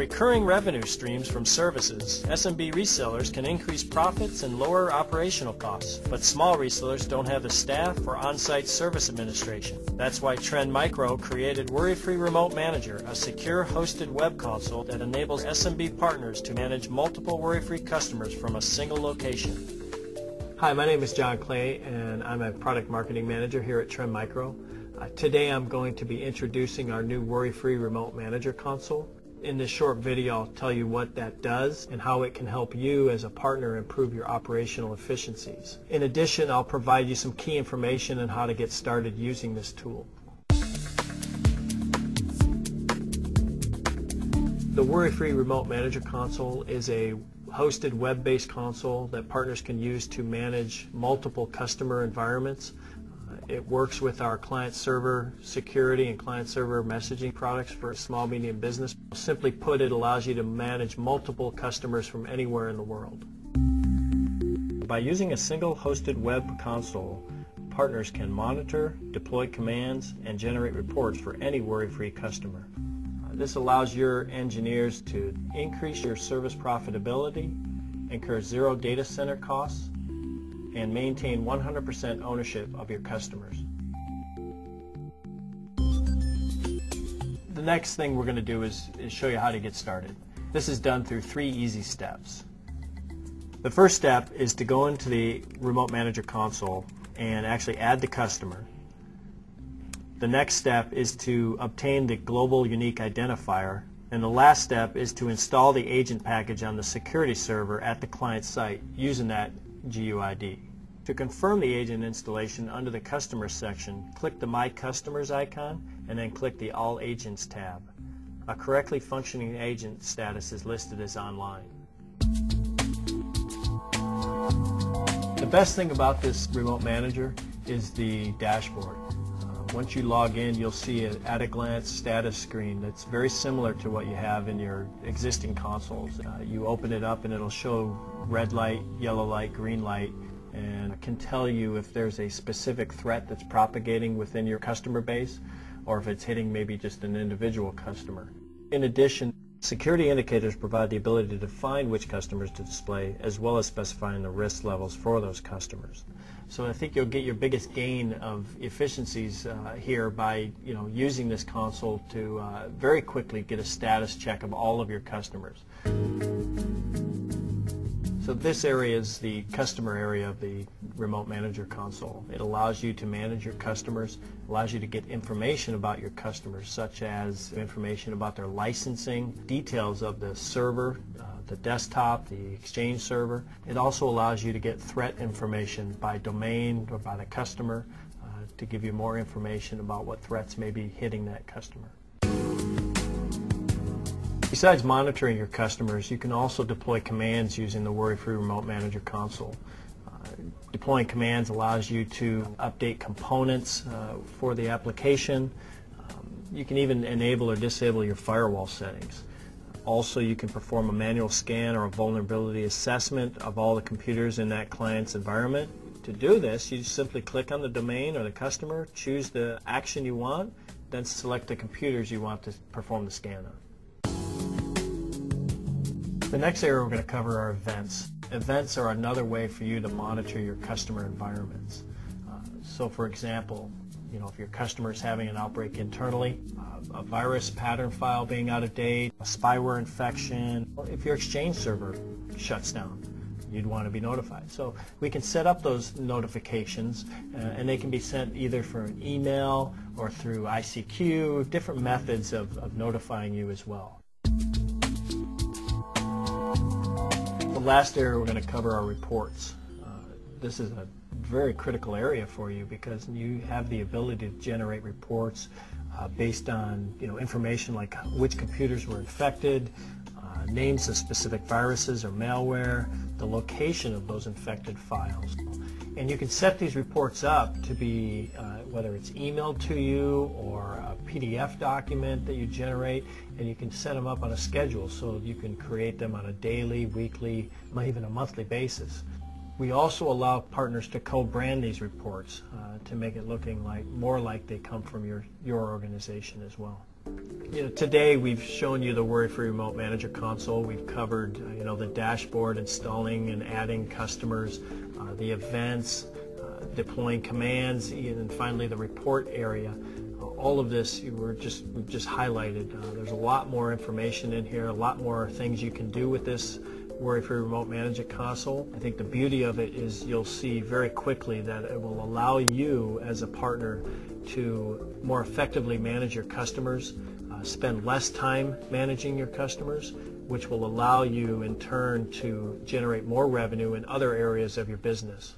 recurring revenue streams from services, SMB resellers can increase profits and lower operational costs, but small resellers don't have the staff or on-site service administration. That's why Trend Micro created Worry-Free Remote Manager, a secure hosted web console that enables SMB partners to manage multiple worry-free customers from a single location. Hi, my name is John Clay and I'm a product marketing manager here at Trend Micro. Uh, today I'm going to be introducing our new Worry-Free Remote Manager console. In this short video I'll tell you what that does and how it can help you as a partner improve your operational efficiencies. In addition I'll provide you some key information on how to get started using this tool. The Worry-Free Remote Manager console is a hosted web-based console that partners can use to manage multiple customer environments it works with our client server security and client server messaging products for small medium business. Simply put, it allows you to manage multiple customers from anywhere in the world. By using a single hosted web console, partners can monitor, deploy commands, and generate reports for any worry-free customer. Uh, this allows your engineers to increase your service profitability, incur zero data center costs, and maintain 100% ownership of your customers. The next thing we're going to do is, is show you how to get started. This is done through three easy steps. The first step is to go into the Remote Manager console and actually add the customer. The next step is to obtain the global unique identifier and the last step is to install the agent package on the security server at the client site using that GUID. To confirm the agent installation under the Customers section, click the My Customers icon and then click the All Agents tab. A correctly functioning agent status is listed as online. The best thing about this remote manager is the dashboard. Once you log in, you'll see an at-a-glance status screen that's very similar to what you have in your existing consoles. Uh, you open it up and it'll show red light, yellow light, green light, and can tell you if there's a specific threat that's propagating within your customer base or if it's hitting maybe just an individual customer. In addition, security indicators provide the ability to define which customers to display as well as specifying the risk levels for those customers. So I think you'll get your biggest gain of efficiencies uh, here by you know using this console to uh, very quickly get a status check of all of your customers. So this area is the customer area of the Remote Manager console. It allows you to manage your customers, allows you to get information about your customers, such as information about their licensing, details of the server, uh, the desktop, the Exchange server. It also allows you to get threat information by domain or by the customer uh, to give you more information about what threats may be hitting that customer. Besides monitoring your customers, you can also deploy commands using the Worry-Free Remote Manager console. Uh, deploying commands allows you to update components uh, for the application. Um, you can even enable or disable your firewall settings. Also, you can perform a manual scan or a vulnerability assessment of all the computers in that client's environment. To do this, you simply click on the domain or the customer, choose the action you want, then select the computers you want to perform the scan on. The next area we're going to cover are events. Events are another way for you to monitor your customer environments. Uh, so for example, you know, if your customer is having an outbreak internally, uh, a virus pattern file being out of date, a spyware infection, if your Exchange server shuts down, you'd want to be notified. So we can set up those notifications uh, and they can be sent either for an email or through ICQ, different methods of, of notifying you as well. The last area we're going to cover are reports. Uh, this is a very critical area for you because you have the ability to generate reports uh, based on you know information like which computers were infected, uh, names of specific viruses or malware, the location of those infected files. And you can set these reports up to be, uh, whether it's emailed to you or a PDF document that you generate, and you can set them up on a schedule so you can create them on a daily, weekly, even a monthly basis. We also allow partners to co-brand these reports uh, to make it looking like more like they come from your, your organization as well. You know, today we've shown you the Worry-Free Remote Manager console. We've covered, you know, the dashboard, installing and adding customers, uh, the events, uh, deploying commands, and finally the report area. Uh, all of this we're just we've just highlighted. Uh, there's a lot more information in here, a lot more things you can do with this Worry-Free Remote Manager console. I think the beauty of it is you'll see very quickly that it will allow you as a partner to more effectively manage your customers, uh, spend less time managing your customers, which will allow you in turn to generate more revenue in other areas of your business.